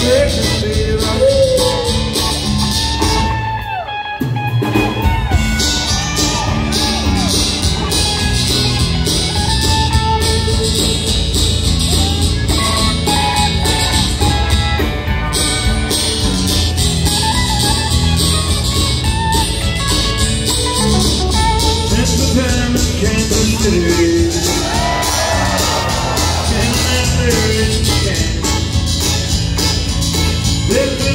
jeito seu.